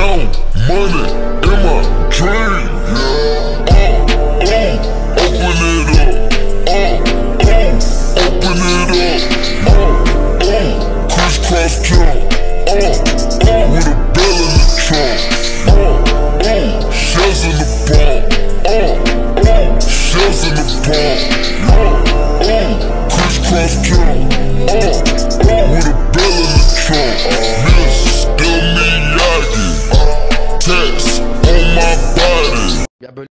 count money in my dream, yeah. Oh, oh, open it up. Oh, oh, open it up. Oh, oh, crisscross jump. Oh, oh, with a bell in the trunk. Oh, oh, shells in the ball. Oh, oh, shells in the ball. Oh, oh, crisscross jump. on my body.